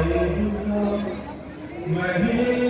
Maria, Maria.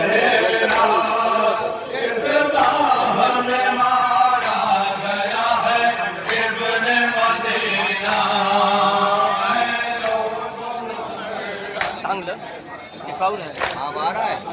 कौन है। आवारा है।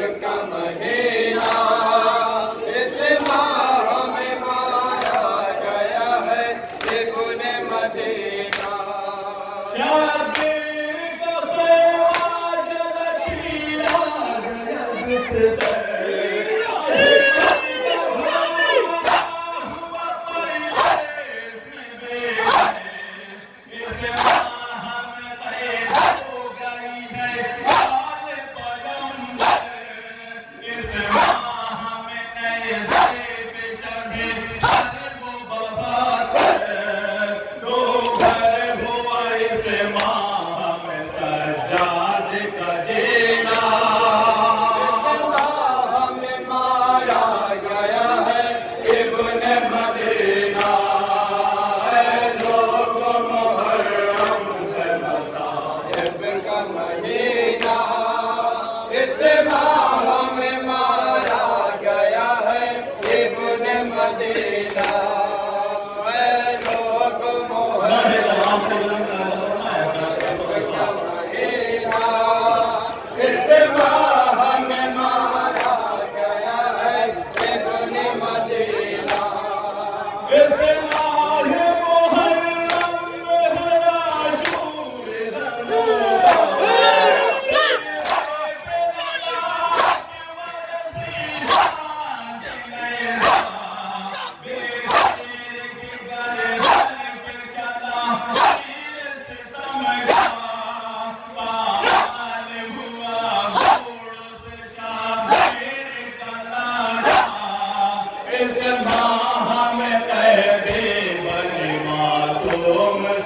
Vem cá.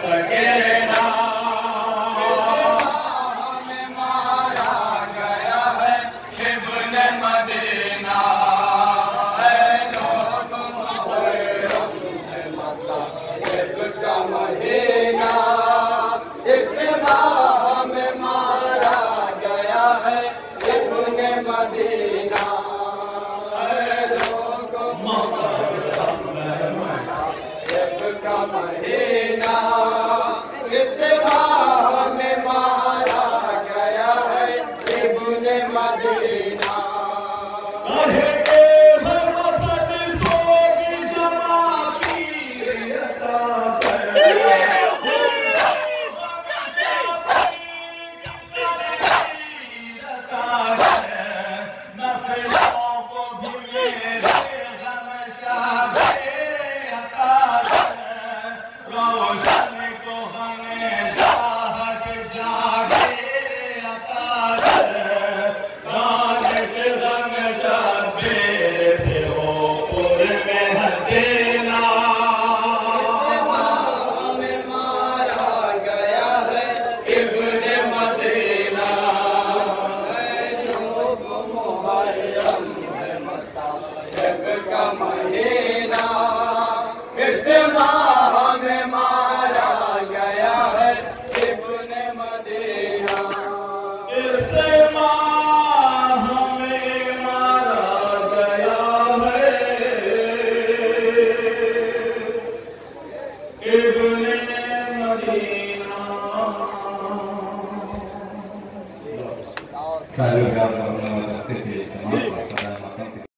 Yeah.